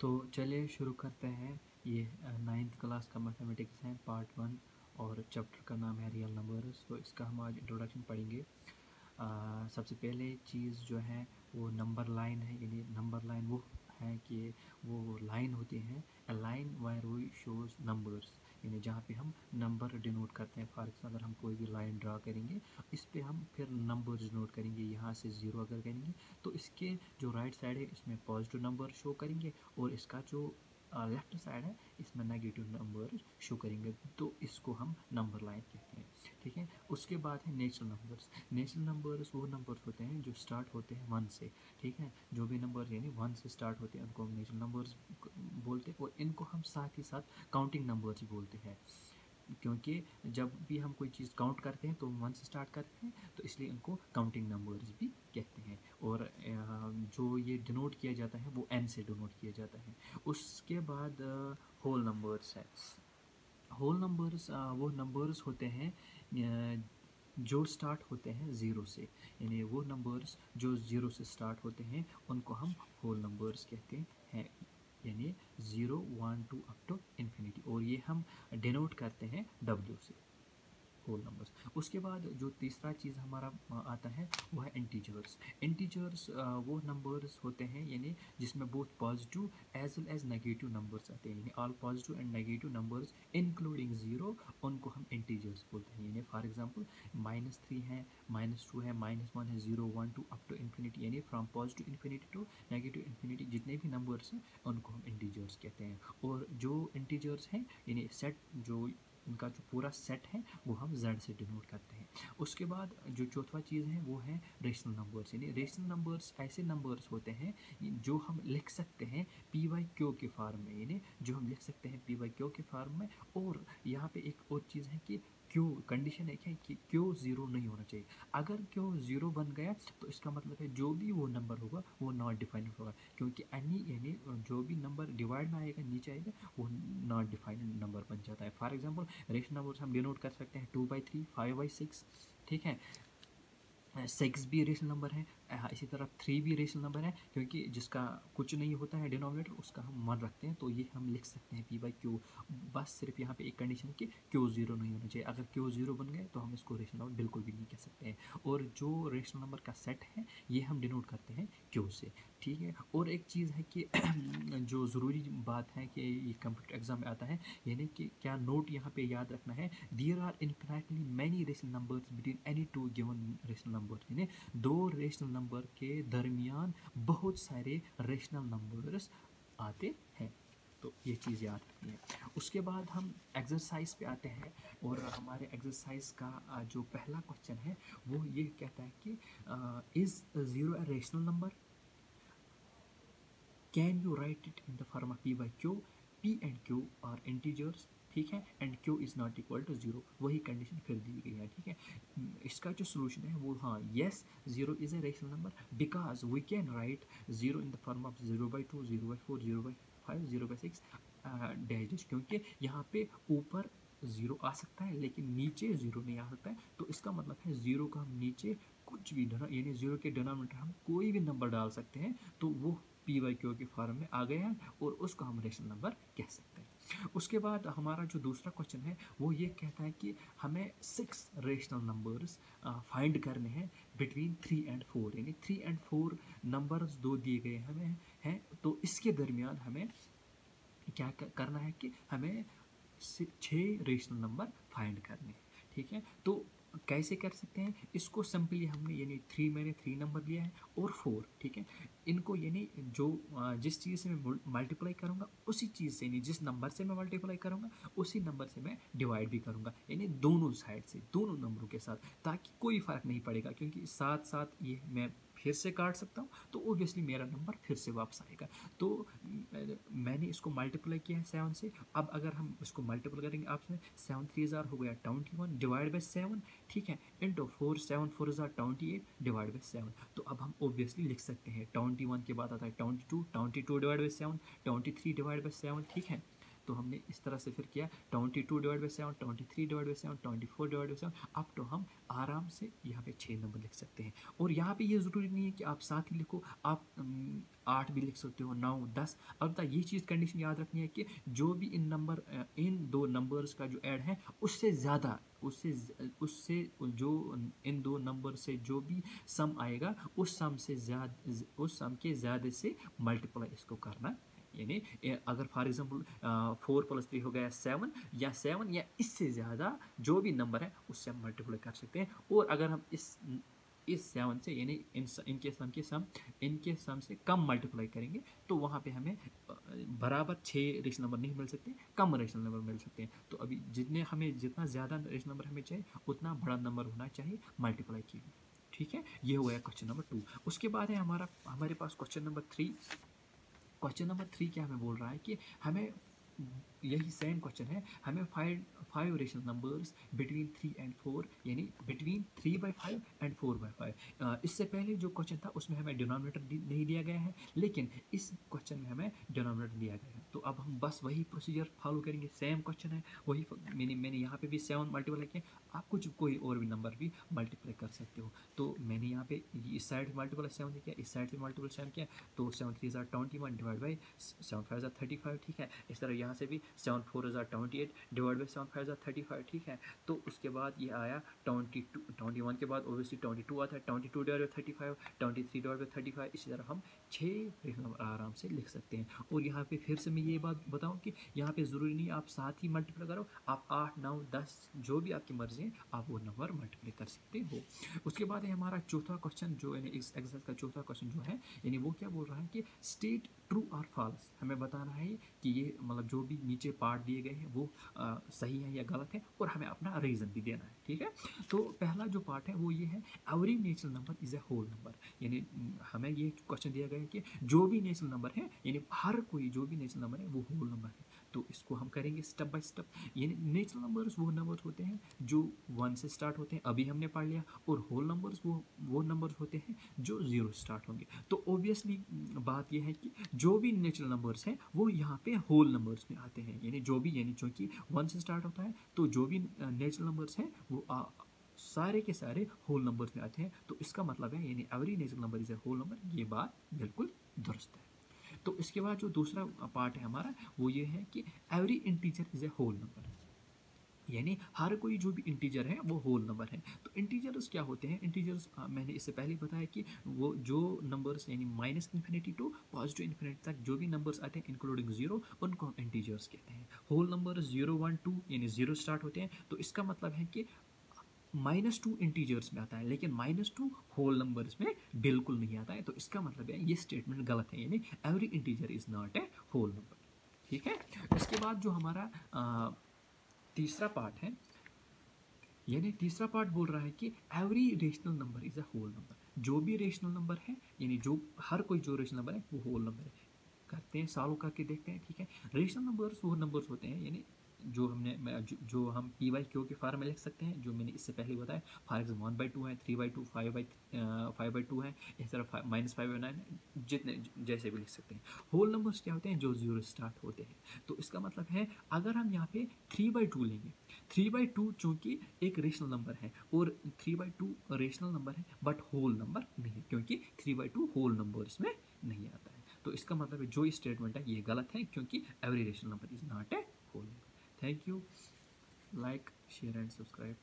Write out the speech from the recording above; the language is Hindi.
तो चलिए शुरू करते हैं। ये नाइन्थ क्लास का मैथमेटिक्स है पार्ट वन और चैप्टर का नाम है रियल नंबर्स तो इसका हम आज इंट्रोडक्शन पढ़ेंगे। आ, सबसे पहले चीज़ जो है वो नंबर लाइन है यानी नंबर लाइन वो है कि वो लाइन होती है line where we shows numbers. यानी जहाँ पे हम नंबर डिनोट करते हैं। फॉर एग्ज़ाम्पल अगर हम कोई भी लाइन ड्रा करेंगे, इस पर हम फिर नंबर डिनोट करेंगे। यहाँ से ज़ीरो अगर करेंगे तो इसके जो राइट साइड है, इसमें पॉजिटिव नंबर शो करेंगे और इसका जो लेफ़्ट साइड है, इसमें नेगेटिव नंबर शो करेंगे तो इसको हम नंबर लाइन कहते हैं, ठीक है? उसके बाद है नेचुरल नंबर्स नेचुरल नंबर्स वो नंबर्स होते हैं जो स्टार्ट होते हैं वन से, ठीक है? जो भी नंबर यानी वन से स्टार्ट होते हैं, उनको हम नेचुरल नंबर्स बोलते हैं, और इनको हम साथ ही साथ काउंटिंग नंबर्स बोलते हैं। क्योंकि जब भी हम कोई चीज़ काउंट करते हैं तो वन से स्टार्ट करते हैं तो इसलिए इनको काउंटिंग नंबर्स भी कहते हैं। और जो ये डिनोट किया जाता है, वो एन से डिनोट किया जाता है। उसके बाद होल नंबर्स है। होल नंबर्स वो नंबर्स होते हैं जो स्टार्ट होते हैं ज़ीरो से। यानी वो नंबर्स जो ज़ीरो से स्टार्ट होते हैं, उनको हम होल नंबर्स कहते हैं। यानी zero one two up to infinity और ये हम डिनोट करते हैं डब्ल्यू से। होल नंबर्स उसके बाद जो तीसरा चीज़ हमारा आता है, वो है इंटीजर्स इंटीजर्स वो नंबर्स होते हैं, यानी जिसमें both positive as well as negative numbers आते हैं. यानी all positive and negative numbers including zero उनको हम इंटीजर्स बोलते हैं. यानी फॉर एग्जांपल माइनस थ्री है माइनस टू है माइनस वन है zero one two up to infinity यानी from positive infinity to negative infinity जितने भी नंबर्स हैं, उनको हम इंटीजर्स कहते हैं. और जो इंटीजर्स हैं, यानी सेट जो इनका जो पूरा सेट है, वो हम जेड से डिनोट करते हैं। उसके बाद जो चौथा चीज़ है, वो है रेशनल नंबर्स यानी रेशनल नंबर्स ऐसे नंबर्स होते हैं, जो हम लिख सकते हैं पी वाई क्यू के फार्म में। यानी जो हम लिख सकते हैं पी वाई क्यू के फार्म में, और यहाँ पे एक और चीज़ है कि क्यों कंडीशन एक है कि क्यों ज़ीरो नहीं होना चाहिए? अगर क्यों ज़ीरो बन गया तो इसका मतलब है जो भी वो नंबर होगा, वो नॉट डिफाइनड होगा। क्योंकि एनी यानी जो भी नंबर डिवाइड में आएगा, नीचे आएगा, वो नॉट डिफाइनड नंबर बन जाता है। फॉर एग्ज़ाम्पल रेशन नंबर हम डिनोट कर सकते हैं two by three five by six ठीक है? सिक्स भी रेशनल नंबर है इसी तरह थ्री भी रेशनल नंबर है, क्योंकि जिसका कुछ नहीं होता है डिनोमिनेटर उसका हम वन रखते हैं तो ये हम लिख सकते हैं पी बाई क्यू बस सिर्फ़ यहाँ पे एक कंडीशन है कि क्यू ज़ीरो नहीं होना चाहिए। अगर क्यू ज़ीरो बन गए तो हम इसको रेशनल नंबर बिल्कुल भी नहीं कह सकते हैं। और जो रेशनल नंबर का सेट है, ये हम डिनोट करते हैं क्यू से, ठीक है? और एक चीज़ है कि जो ज़रूरी बात है कि ये कंप्यूटर एग्ज़ाम में आता है, यानी कि क्या नोट यहाँ पे याद रखना है? There are infinitely many rational numbers between any two given rational number यानी दो रेशनल नंबर के दरमियान बहुत सारे रेशनल नंबर्स आते हैं। तो ये चीज़ याद रखनी है। उसके बाद हम एक्सरसाइज पे आते हैं और हमारे एक्सरसाइज का जो पहला क्वेश्चन है, वो ये कहता है कि is zero rational number can you write it in the form of P by Q P and Q are integers ठीक है? And Q is not equal to zero वही कंडीशन फिर दी गई है, ठीक है? इसका जो सोल्यूशन है वो हाँ yes zero is a rational number because we can write zero in the form of zero by two zero by four zero by five zero by six dash क्योंकि यहाँ पे ऊपर ज़ीरो आ सकता है, लेकिन नीचे ज़ीरो नहीं आ सकता है। तो इसका मतलब है ज़ीरो का हम नीचे कुछ भी डना यानी ज़ीरो के डिनोमिनेटर हम कोई भी नंबर डाल सकते हैं तो वो पी वाई क्यू के फॉर्म में आ गया है और उसको हम रेशनल नंबर कह सकते हैं। उसके बाद हमारा जो दूसरा क्वेश्चन है, वो ये कहता है कि हमें सिक्स रेशनल नंबर्स फाइंड करने हैं बिटवीन थ्री एंड फोर यानी थ्री एंड फोर नंबर्स दो दिए गए हमें हैं तो इसके दरमियान हमें क्या करना है कि हमें छः रेशनल नंबर फाइंड करने हैं, ठीक है? तो कैसे कर सकते हैं? इसको सिंपली हमने यानी थ्री मैंने थ्री नंबर लिया है और फोर ठीक है? इनको यानी जो जिस चीज़ से मैं मल्टीप्लाई करूँगा, उसी चीज़ से यानी जिस नंबर से मैं मल्टीप्लाई करूँगा, उसी नंबर से मैं डिवाइड भी करूँगा, यानी दोनों साइड से, दोनों नंबरों के साथ, ताकि कोई फ़र्क नहीं पड़ेगा, क्योंकि साथ साथ ये मैं फिर से काट सकता हूँ। तो ओबियसली मेरा नंबर फिर से वापस आएगा। तो मैंने इसको मल्टीप्लाई किया है सेवन से। अब अगर हम इसको मल्टीप्लाई करेंगे आपसे सेवन थ्री हज़ार हो गया twenty one divide by seven ठीक है? इंटू फोर सेवन फोर हज़ार twenty eight divide by seven तो अब हम ओबियसली लिख सकते हैं। ट्वेंटी वन के बाद आता है twenty two twenty two divide by seven twenty three divide by seven ठीक है? तो हमने इस तरह से फिर किया twenty two divide by seven twenty three divide by seven twenty four divide by seven अब तो हम आराम से यहाँ पे छः नंबर लिख सकते हैं। और यहाँ पे ये ज़रूरी नहीं है कि आप सात ही लिखो, आप आठ भी लिख सकते हो, नौ, दस। अब ये चीज़ कंडीशन याद रखनी है कि जो भी इन नंबर इन दो नंबर्स का जो ऐड है, उससे ज़्यादा, उससे उससे जो, इन दो नंबर से जो भी सम आएगा, उस सम से ज़्यादा, उस सम के ज़्यादा से मल्टीप्लाई इसको करना। यानी अगर for example four plus three हो गया सेवन या सेवन या इससे ज़्यादा जो भी नंबर है, उससे हम मल्टीप्लाई कर सकते हैं। और अगर हम इस इस सेवन से, यानी इन इनके सम के सम इनके सम से कम मल्टीप्लाई करेंगे तो वहाँ पे हमें बराबर छः रेशन नंबर नहीं मिल सकते, कम रेशन नंबर मिल सकते हैं। तो अभी जितने हमें, जितना ज़्यादा रेशन नंबर हमें चाहिए, उतना बड़ा नंबर होना चाहिए मल्टीप्लाई किए ठीक है? ये हुआ है क्वेश्चन नंबर टू उसके बाद है हमारा, हमारे पास question number three question number three क्या हमें बोल रहा है कि हमें यही सेम क्वेश्चन है, हमें five five rational numbers between three and four यानी between three by five and four by five इससे पहले जो क्वेश्चन था, उसमें हमें डिनोमिनेटर नहीं दिया गया है, लेकिन इस क्वेश्चन में हमें डिनोमिनेटर दिया गया है। तो अब हम बस वही प्रोसीजर फॉलो करेंगे। सेम क्वेश्चन है, वही मैंने मैंने यहाँ पे भी सेवन मल्टीप्लाई किया आप कुछ कोई और भी नंबर भी मल्टीप्लाई कर सकते हो। तो मैंने यहाँ पे इस साइड से मल्टीप्लाई सेवन किया इस साइड से मल्टीपल सेवन किया तो सेवन थ्री हज़ार twenty one divide by seven five हज़ार थर्टी फाइव ठीक है? इस तरह यहाँ से भी सेवन फोर हज़ार twenty eight divide by seven five हज़ार थर्टी फाइव ठीक है? तो उसके बाद ये आया ट्वेंटी टू ट्वेंटी वन के बाद ओबियसली ट्वेंटी टू आता है twenty two divide by thirty five twenty three divide by thirty five इसी तरह हम छः आराम से लिख सकते हैं। और यहाँ पे फिर से मैं ये बात बताऊँ कि यहाँ पे ज़रूरी नहीं आप साथ ही मल्टीप्लाई करो, आप आठ, नौ, दस, जो भी आपकी मर्ज़ी है आप वो नंबर मल्टीप्लाई कर सकते हो। उसके बाद है हमारा चौथा क्वेश्चन जो यानी इस एक्सरसाइज का चौथा क्वेश्चन जो है यानी वो क्या बोल रहा है कि स्टेट ट्रू और फॉल्स हमें बताना है कि ये मतलब जो भी नीचे पार्ट दिए गए हैं वो आ, सही है या गलत है और हमें अपना रीज़न भी देना है ठीक है? तो पहला जो पार्ट है वो ये है every natural number is a whole number यानी हमें ये क्वेश्चन दिया गया है कि जो भी नेचुरल नंबर है यानी हर कोई जो भी नेचुरल नंबर है वो होल नंबर है। तो इसको हम करेंगे स्टेप बाय स्टेप यानी नेचुरल नंबर्स वो नंबर्स होते हैं जो वन से स्टार्ट होते हैं अभी हमने पढ़ लिया और होल नंबर्स वो वो नंबर्स होते हैं जो ज़ीरो स्टार्ट होंगे. तो ऑब्वियसली बात यह है कि जो भी नेचुरल नंबर्स हैं वो यहाँ पे होल नंबर्स में आते हैं. यानी जो भी यानी चूँकि वन से स्टार्ट होता है तो जो भी नेचुरल नंबर्स हैं वो आ, सारे के सारे होल नंबर्स में आते हैं. तो इसका मतलब है यानी every natural number is a whole number ये बात बिल्कुल दुरुस्त है. इसके बाद जो दूसरा पार्ट है हमारा, वो ये है कि every integer is a whole number यानी हर कोई जो भी इंटीजर है, वो होल नंबर है। तो इंटीजर्स क्या होते हैं? इंटीजर्स मैंने इससे पहले बताया कि वो जो नंबर्स यानी minus infinity to positive infinity तक जो भी नंबर्स आते हैं इंक्लूडिंग ज़ीरो उनको हम इंटीजर्स कहते हैं। Whole number zero one two यानी ज़ीरो स्टार्ट होते हैं। तो इसका मतलब है कि माइनस टू इंटीजर्स में आता है लेकिन माइनस टू होल नंबर्स में बिल्कुल नहीं आता है। तो इसका मतलब है ये स्टेटमेंट गलत है यानी every integer is not a whole number ठीक है? इसके बाद जो हमारा आ, तीसरा पार्ट है यानी तीसरा पार्ट बोल रहा है कि every rational number is a whole number जो भी रेशनल नंबर है यानी जो हर कोई जो रेशनल नंबर है वो होल नंबर है। करते हैं सॉल्व करके देखते हैं ठीक है? रेशनल नंबर्स वो नंबर्स होते हैं यानी जो हमने जो, हम पी बाई क्यू के फार्म में लिख सकते हैं जो मैंने इससे पहले बताया for example one by two है three by two five by five by two है इस तरह माइनस फाइव बाई नाइन जितने जैसे भी लिख सकते हैं। होल नंबर्स क्या होते हैं? जो ज़ीरो स्टार्ट होते हैं। तो इसका मतलब है अगर हम यहाँ पे थ्री बाई टू लेंगे थ्री बाई टू चूँकि एक रेशनल नंबर है और three by two rational number है बट होल नंबर नहीं क्योंकि three by two whole number इसमें नहीं आता है। तो इसका मतलब जो स्टेटमेंट है ये गलत है क्योंकि every rational number is not a whole number Thank you. Like, share and subscribe.